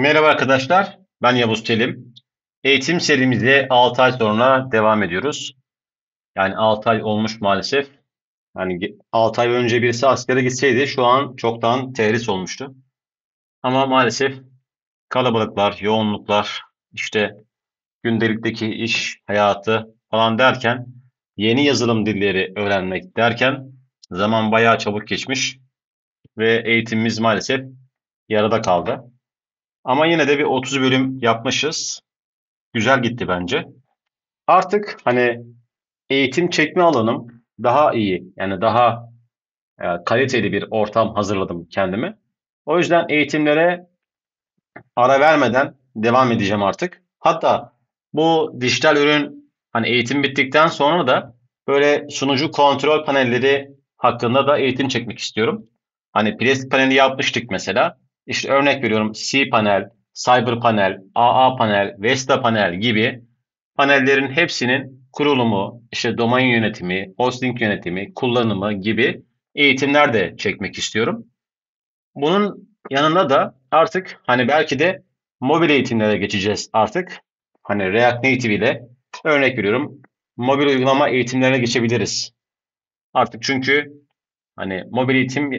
Merhaba arkadaşlar, ben Yavuz Telim. Eğitim serimize 6 ay sonra devam ediyoruz. Yani 6 ay olmuş maalesef. Yani 6 ay önce birisi askere gitseydi şu an çoktan terhis olmuştu. Ama maalesef kalabalıklar, yoğunluklar, işte gündelikteki iş hayatı falan derken yeni yazılım dilleri öğrenmek derken zaman bayağı çabuk geçmiş ve eğitimimiz maalesef yarıda kaldı. Ama yine de bir 30 bölüm yapmışız. Güzel gitti bence. Artık hani eğitim çekme alanım daha iyi. Yani daha e, kaliteli bir ortam hazırladım kendime. O yüzden eğitimlere ara vermeden devam edeceğim artık. Hatta bu dijital ürün hani eğitim bittikten sonra da böyle sunucu kontrol panelleri hakkında da eğitim çekmek istiyorum. Hani plastik paneli yapmıştık mesela. İşte örnek veriyorum C panel, Cyber panel, AA panel, Vesta panel gibi panellerin hepsinin kurulumu, işte domain yönetimi, hosting yönetimi, kullanımı gibi eğitimler de çekmek istiyorum. Bunun yanında da artık hani belki de mobil eğitimlere geçeceğiz artık. Hani React Native ile örnek veriyorum mobil uygulama eğitimlerine geçebiliriz. Artık çünkü hani mobil eğitim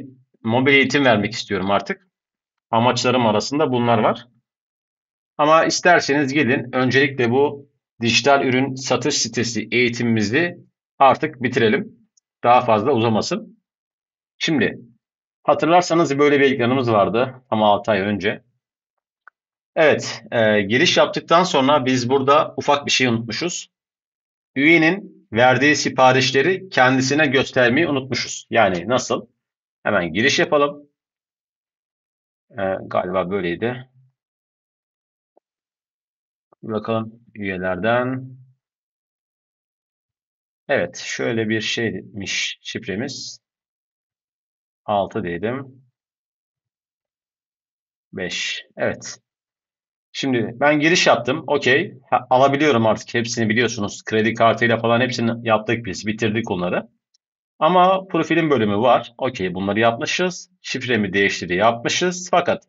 mobil eğitim vermek istiyorum artık. Amaçlarım arasında bunlar var. Ama isterseniz gelin öncelikle bu dijital ürün satış sitesi eğitimimizi artık bitirelim. Daha fazla uzamasın. Şimdi hatırlarsanız böyle bir ekranımız vardı ama 6 ay önce. Evet, e, giriş yaptıktan sonra biz burada ufak bir şey unutmuşuz. Üyenin verdiği siparişleri kendisine göstermeyi unutmuşuz. Yani nasıl? Hemen giriş yapalım. E, galiba böyleydi. bakalım üyelerden. Evet, şöyle bir şeymiş şifremiz. 6 dedim. 5. Evet. Şimdi ben giriş yaptım. Okey. Alabiliyorum artık. Hepsini biliyorsunuz. Kredi kartıyla falan hepsini yaptık biz. Bitirdik onları. Ama profilin bölümü var. Okey. Bunları yapmışız. Şifremi değiştiri yapmışız. Fakat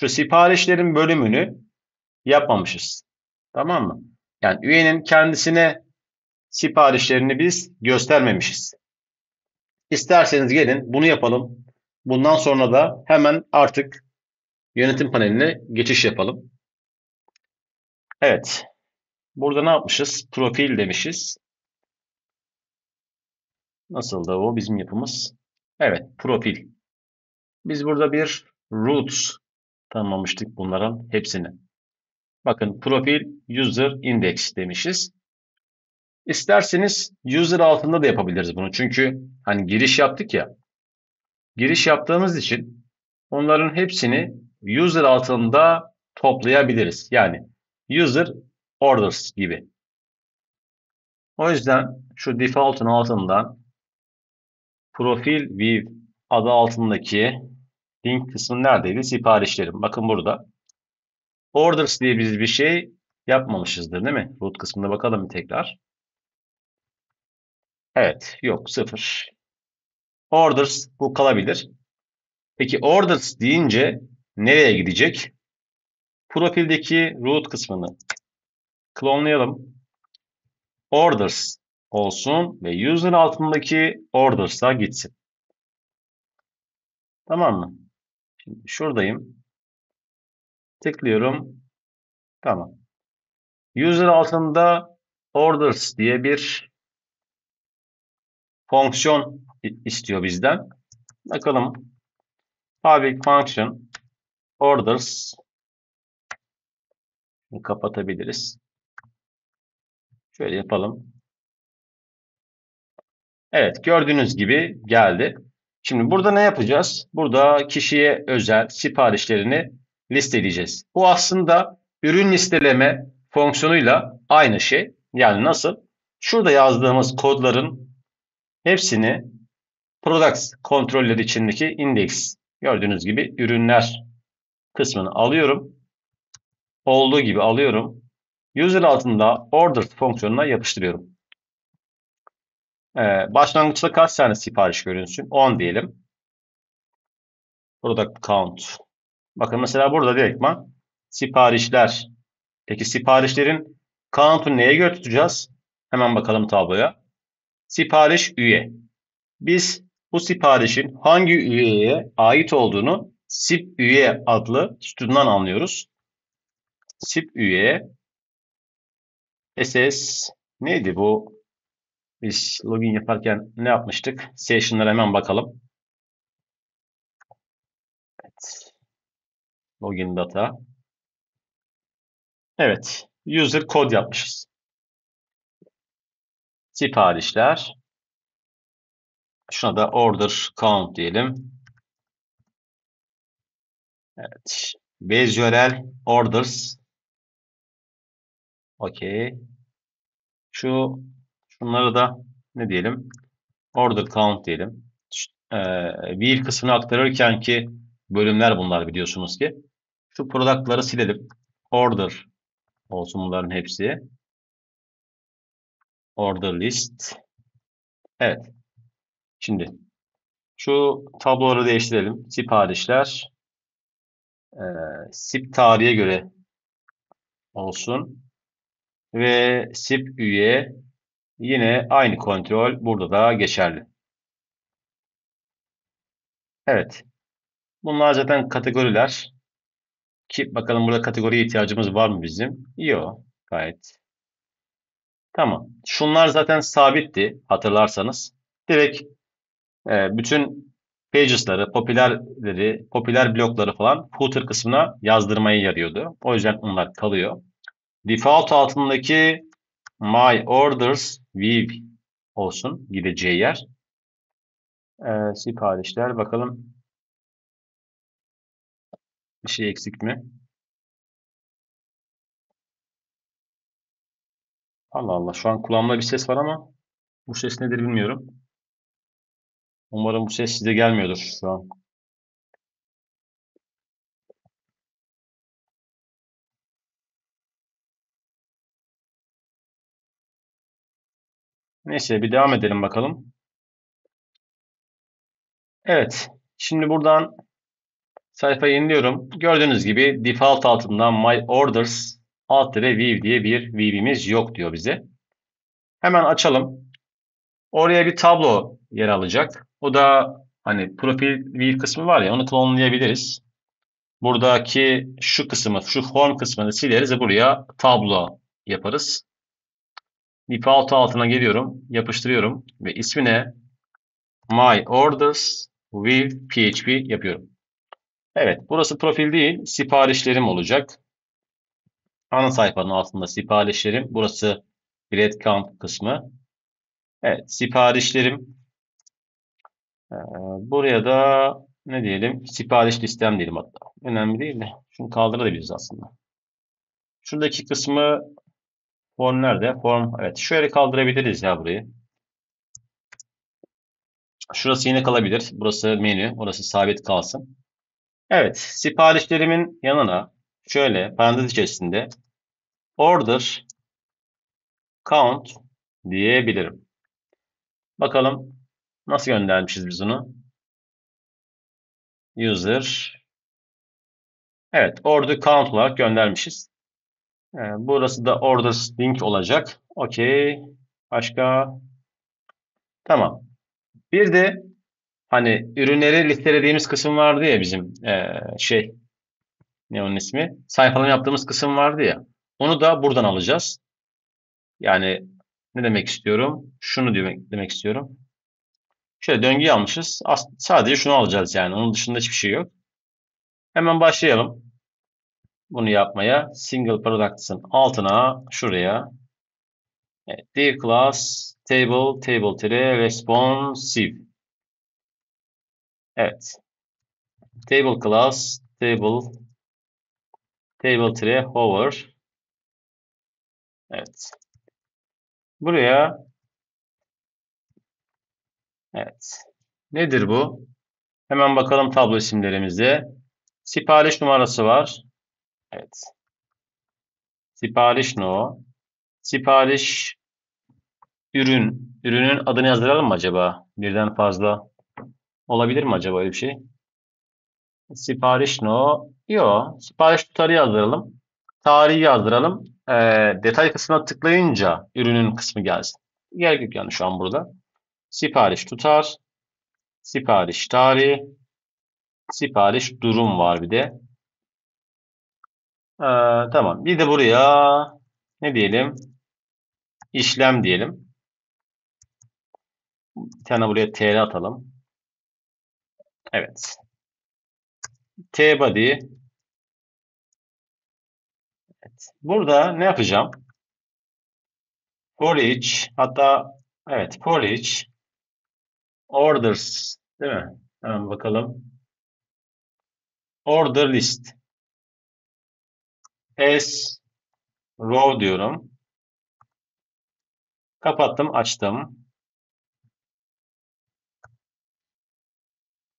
şu siparişlerin bölümünü yapmamışız. Tamam mı? Yani üyenin kendisine siparişlerini biz göstermemişiz. İsterseniz gelin bunu yapalım. Bundan sonra da hemen artık yönetim paneline geçiş yapalım. Evet. Burada ne yapmışız? Profil demişiz. Nasıl da o bizim yapımız? Evet, profil. Biz burada bir roots tanımlamıştık bunların hepsini. Bakın profil user index demişiz. İsterseniz user altında da yapabiliriz bunu. Çünkü hani giriş yaptık ya. Giriş yaptığımız için onların hepsini user altında toplayabiliriz. Yani user orders gibi. O yüzden şu default'un altından profil view adı altındaki link kısmı neredeydi? Siparişlerim. Bakın burada. Orders diye biz bir şey yapmamışızdır değil mi? Root kısmına bakalım bir tekrar. Evet. Yok. Sıfır. Orders bu kalabilir. Peki orders deyince nereye gidecek? Profildeki root kısmını klonlayalım. Orders olsun ve user altındaki orders'a gitsin. Tamam mı? Şimdi şuradayım. Tıklıyorum. Tamam. User altında orders diye bir fonksiyon istiyor bizden. Bakalım. Public function orders kapatabiliriz. Şöyle yapalım. Evet gördüğünüz gibi geldi. Şimdi burada ne yapacağız? Burada kişiye özel siparişlerini listeleyeceğiz. Bu aslında ürün listeleme fonksiyonuyla aynı şey. Yani nasıl? Şurada yazdığımız kodların hepsini products kontrolleri içindeki index gördüğünüz gibi ürünler kısmını alıyorum. Olduğu gibi alıyorum. User altında ordered fonksiyonuna yapıştırıyorum. Ee, başlangıçta kaç tane sipariş görünsün? 10 diyelim. Product count. Bakın mesela burada direktman siparişler. Peki siparişlerin count'u neye göre tutacağız? Hemen bakalım tabloya. Sipariş üye. Biz bu siparişin hangi üyeye ait olduğunu SIP üye adlı sütundan anlıyoruz. SIP üye SS neydi bu? Biz login yaparken ne yapmıştık? Session'lara hemen bakalım. Evet. Login data. Evet. User kod yapmışız. Siparişler. Şuna da order count diyelim. Evet. Visual orders. Okey. Şu şunları da ne diyelim? Order count diyelim. Ee, wheel kısmını aktarırken ki bölümler bunlar biliyorsunuz ki. Şu product'ları silelim. Order olsun bunların hepsi. Order list. Evet. Şimdi şu tabloları değiştirelim. Siparişler e, SIP tarihe göre olsun. Ve SIP üye yine aynı kontrol burada da geçerli. Evet. Bunlar zaten kategoriler. Ki bakalım burada kategoriye ihtiyacımız var mı bizim? Yok. Gayet. Tamam. Şunlar zaten sabitti hatırlarsanız. Direkt e, bütün pages'ları, popülerleri, popüler blokları falan footer kısmına yazdırmayı yarıyordu. O yüzden bunlar kalıyor. Default altındaki my orders view olsun gideceği yer. Ee, siparişler bakalım bir şey eksik mi? Allah Allah şu an kulağımda bir ses var ama bu ses nedir bilmiyorum. Umarım bu ses size gelmiyordur şu an. Neyse bir devam edelim bakalım. Evet. Şimdi buradan sayfayı yeniliyorum. Gördüğünüz gibi default altından my orders alt ve view diye bir view'imiz yok diyor bize. Hemen açalım. Oraya bir tablo yer alacak. O da hani profil view kısmı var ya onu klonlayabiliriz. Buradaki şu kısmı, şu form kısmını sileriz ve buraya tablo yaparız. Default altına geliyorum, yapıştırıyorum ve ismine my orders with php yapıyorum. Evet, burası profil değil, siparişlerim olacak. Ana sayfanın altında siparişlerim. Burası breadcrumb kısmı. Evet, siparişlerim. Ee, buraya da ne diyelim? Sipariş listem diyelim hatta. Önemli değil de. Şunu kaldırabiliriz aslında. Şuradaki kısmı form nerede? Form. Evet. Şöyle kaldırabiliriz ya burayı. Şurası yine kalabilir. Burası menü. Orası sabit kalsın. Evet. Siparişlerimin yanına şöyle parantez içerisinde order count diyebilirim. Bakalım nasıl göndermişiz biz onu? User Evet, order count olarak göndermişiz. Ee, burası da order link olacak. Okey. Başka? Tamam. Bir de hani ürünleri listelediğimiz kısım vardı ya bizim ee, şey ne onun ismi? Sayfalama yaptığımız kısım vardı ya. Onu da buradan alacağız. Yani ne demek istiyorum? Şunu demek, demek istiyorum. Şöyle döngü almışız. As sadece şunu alacağız yani. Onun dışında hiçbir şey yok. Hemen başlayalım. Bunu yapmaya single products'ın altına şuraya div class table table tire responsive Evet. Table class table table tire hover Evet. Buraya Evet. Nedir bu? Hemen bakalım tablo isimlerimize. Sipariş numarası var. Evet. Sipariş no. Sipariş ürün. Ürünün adını yazdıralım mı acaba? Birden fazla olabilir mi acaba öyle bir şey? Sipariş no. Yo, sipariş tutarı yazdıralım. Tarihi yazdıralım. Ee, detay kısmına tıklayınca ürünün kısmı gelsin. Gerek yok yani şu an burada. Sipariş tutar. Sipariş tarihi. Sipariş durum var bir de. Ee, tamam. Bir de buraya ne diyelim? İşlem diyelim. Bir tane buraya tr atalım. Evet. T body. Evet. Burada ne yapacağım? For each hatta evet for each orders değil mi? Hemen bakalım. Order list. S row diyorum. Kapattım, açtım.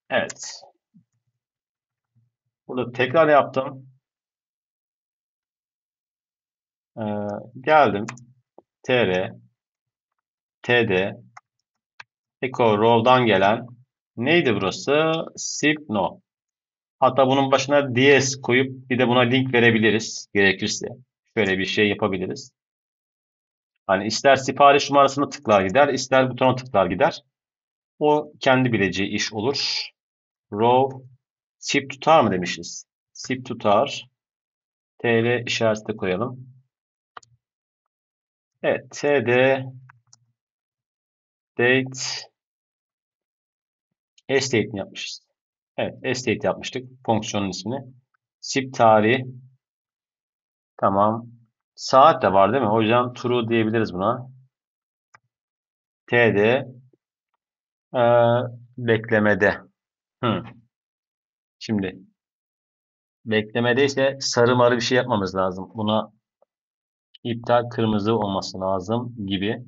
Evet. Burada tekrar yaptım. Ee, geldim. tr td echo row'dan gelen neydi burası? Sipno. Hatta bunun başına ds koyup bir de buna link verebiliriz gerekirse. Şöyle bir şey yapabiliriz. Hani ister sipariş numarasını tıklar gider, ister butona tıklar gider. O kendi bileceği iş olur. Row sip tutar mı demişiz. Sip tutar. tl işareti koyalım. Evet, td date estate mi yapmışız? Evet, estate yapmıştık fonksiyonun ismini. Sip tarihi. Tamam. Saat de var değil mi? O yüzden true diyebiliriz buna. td e, beklemede. Hı. Şimdi beklemede ise sarı marı bir şey yapmamız lazım. Buna iptal kırmızı olması lazım gibi.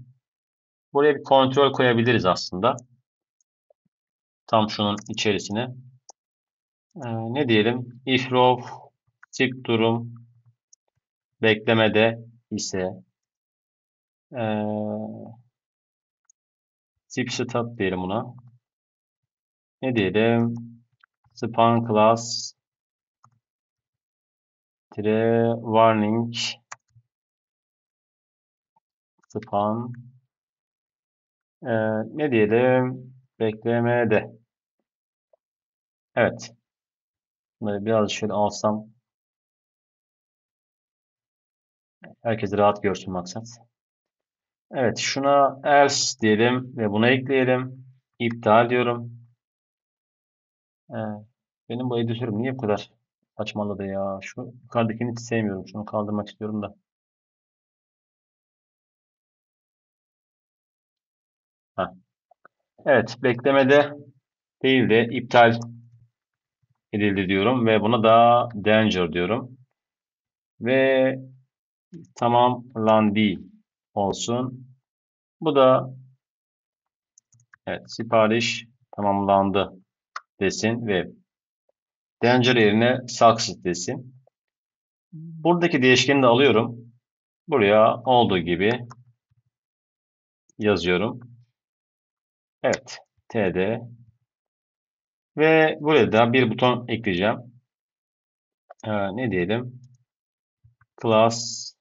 Buraya bir kontrol koyabiliriz aslında. Tam şunun içerisine. Ee, ne diyelim? If row tip durum beklemede ise ee, tip stat diyelim buna. Ne diyelim? Span class tire warning span ee, ne diyelim? Beklemede. Evet. Bunları biraz şöyle alsam herkes rahat görsün maksat. Evet şuna else diyelim ve buna ekleyelim. İptal diyorum. Ee, benim bu editörüm niye bu kadar saçmaladı ya? Şu yukarıdakini hiç sevmiyorum. Şunu kaldırmak istiyorum da. Heh. Evet beklemede değil de iptal edildi diyorum ve buna da danger diyorum. Ve tamamlandı olsun. Bu da evet sipariş tamamlandı desin ve danger yerine success desin. Buradaki değişkeni de alıyorum. Buraya olduğu gibi yazıyorum. Evet. td ve buraya da bir buton ekleyeceğim. Ee, ne diyelim? Class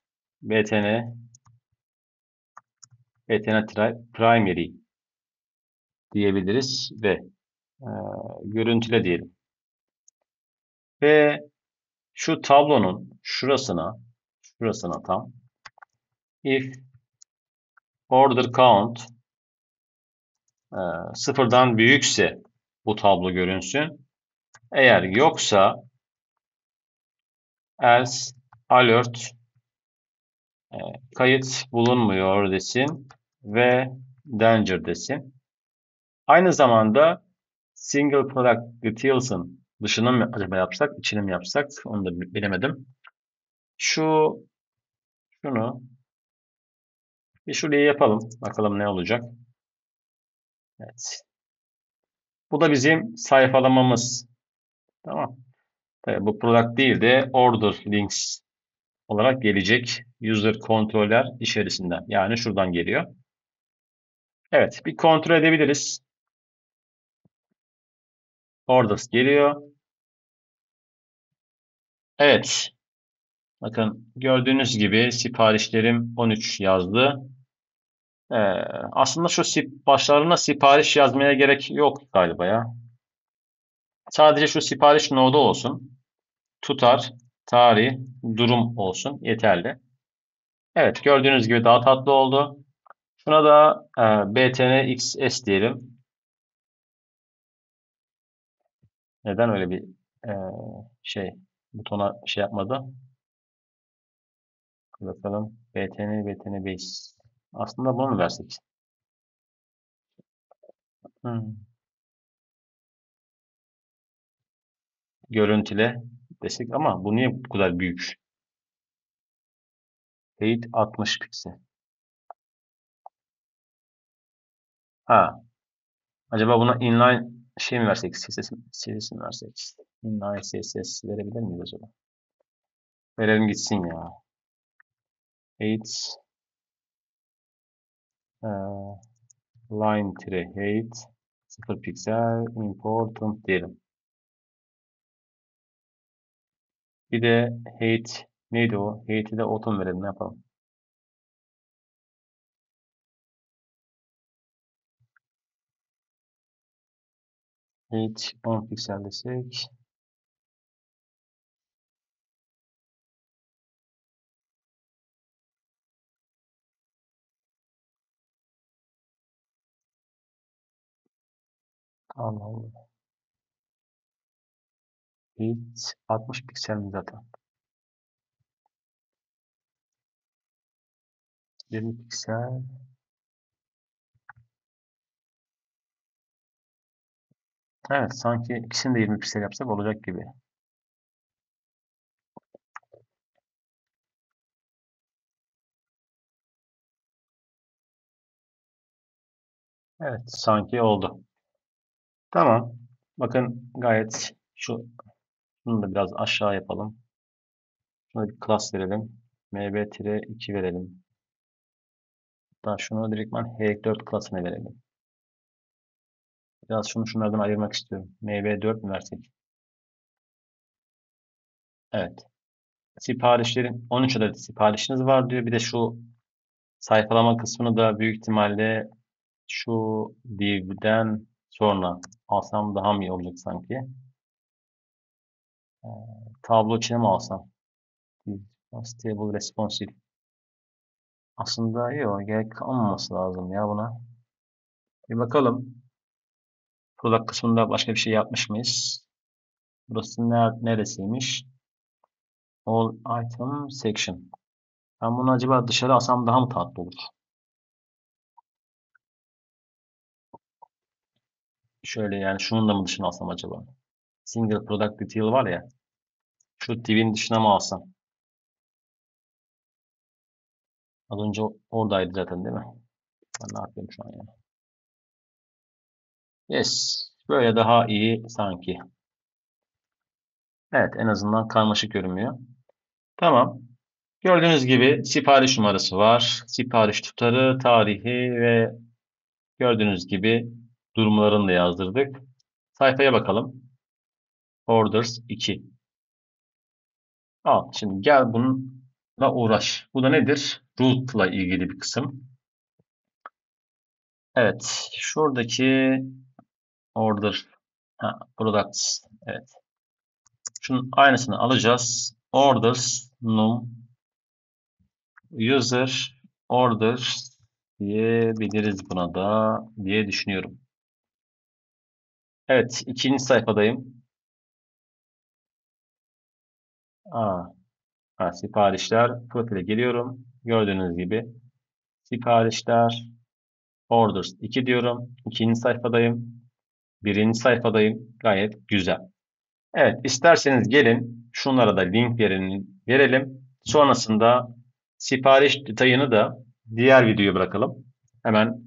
btn btn primary diyebiliriz ve e, görüntüle diyelim. Ve şu tablonun şurasına şurasına tam if order count e, sıfırdan büyükse bu tablo görünsün. Eğer yoksa else alert e, kayıt bulunmuyor desin ve danger desin. Aynı zamanda single product details'ın dışını mı acaba yapsak, içini mi yapsak onu da bilemedim. Şu şunu bir şuraya yapalım. Bakalım ne olacak. Evet. Bu da bizim sayfalamamız. Tamam. Tabii bu product değil de order links olarak gelecek user controller içerisinden. Yani şuradan geliyor. Evet, bir kontrol edebiliriz. Orders geliyor. Evet. Bakın gördüğünüz gibi siparişlerim 13 yazdı. Ee, aslında şu sip başlarına sipariş yazmaya gerek yok galiba ya. Sadece şu sipariş nodu olsun. Tutar, tarih, durum olsun. Yeterli. Evet gördüğünüz gibi daha tatlı oldu. Şuna da e, btn xs diyelim. Neden öyle bir e, şey butona şey yapmadı? Bakalım btn btn base. Aslında bunu mu versek? Hmm. Görüntüle desek ama bu niye bu kadar büyük? Height 60 piksel. Ha. Acaba buna inline şey mi versek? CSS, CSS mi versek? Inline CSS verebilir miyiz acaba? Verelim gitsin ya. Height e, line tire height 0 piksel important diyelim. Bir de height neydi o? Height'i de autumn verelim. Ne yapalım? Height 10 piksel desek. Allah. Height 60 piksel mi zaten? 20 piksel. Evet sanki ikisini de 20 piksel yapsak olacak gibi. Evet sanki oldu. Tamam. Bakın gayet şu şunu da biraz aşağı yapalım. Şuna bir class verelim. mb-2 verelim. Hatta şunu direktman h4 class'ına verelim. Biraz şunu şunlardan ayırmak istiyorum. mb4 mi versek? Evet. Siparişlerin 13 adet siparişiniz var diyor. Bir de şu sayfalama kısmını da büyük ihtimalle şu div'den sonra alsam daha mı iyi olacak sanki? Ee, tablo içine mi alsam? Stable responsive. Aslında yok gerek kalmaması lazım ya buna. Bir bakalım. Product kısmında başka bir şey yapmış mıyız? Burası neresiymiş? All item section. Ben bunu acaba dışarı alsam daha mı tatlı olur? Şöyle yani şunun da mı dışına alsam acaba? Single product detail var ya. Şu divin dışına mı alsam? Az önce oradaydı zaten değil mi? Ben ne yapıyorum şu an yani? Yes. Böyle daha iyi sanki. Evet en azından karmaşık görünmüyor. Tamam. Gördüğünüz gibi sipariş numarası var. Sipariş tutarı, tarihi ve gördüğünüz gibi durumlarını da yazdırdık. Sayfaya bakalım. Orders 2. Al şimdi gel bununla uğraş. Bu da nedir? Route ile ilgili bir kısım. Evet. Şuradaki order ha, products. Evet. Şunun aynısını alacağız. Orders num user orders diyebiliriz buna da diye düşünüyorum. Evet, ikinci sayfadayım. Aa, ha, siparişler profile geliyorum. Gördüğünüz gibi siparişler orders 2 diyorum. İkinci sayfadayım. Birinci sayfadayım. Gayet güzel. Evet, isterseniz gelin şunlara da link yerini verelim. Sonrasında sipariş detayını da diğer videoya bırakalım. Hemen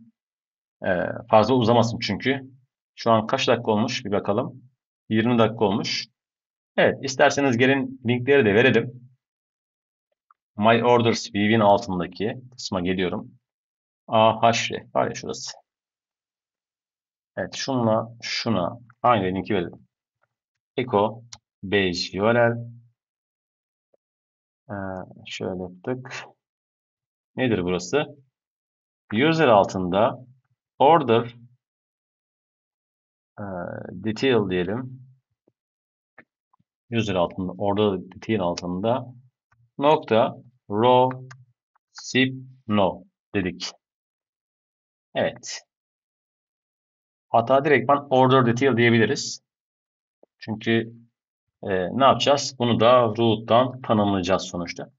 e, fazla uzamasın çünkü. Şu an kaç dakika olmuş bir bakalım. 20 dakika olmuş. Evet, isterseniz gelin linkleri de verelim. My Orders View'in altındaki kısma geliyorum. AHR var ya şurası. Evet, şunla şuna aynı linki verelim. Echo base URL Ee, şöyle yaptık. Nedir burası? User altında order detail diyelim. User altında order detail altında nokta row sip no dedik. Evet. Hatta direktman order detail diyebiliriz. Çünkü e, ne yapacağız? Bunu da root'tan tanımlayacağız sonuçta.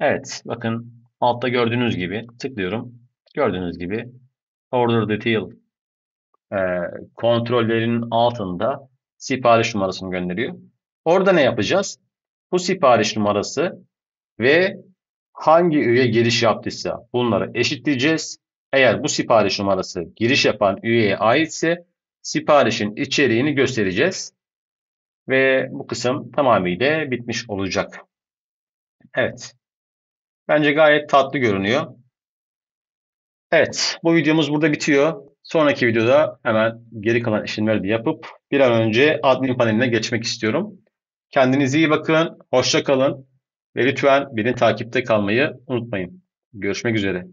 Evet. Bakın altta gördüğünüz gibi tıklıyorum. Gördüğünüz gibi order detail e, kontrollerinin altında sipariş numarasını gönderiyor. Orada ne yapacağız? Bu sipariş numarası ve hangi üye giriş yaptıysa bunları eşitleyeceğiz. Eğer bu sipariş numarası giriş yapan üyeye aitse siparişin içeriğini göstereceğiz. Ve bu kısım tamamıyla bitmiş olacak. Evet. Bence gayet tatlı görünüyor. Evet. Bu videomuz burada bitiyor. Sonraki videoda hemen geri kalan işlemleri de yapıp bir an önce admin paneline geçmek istiyorum. Kendinize iyi bakın. Hoşça kalın. Ve lütfen beni takipte kalmayı unutmayın. Görüşmek üzere.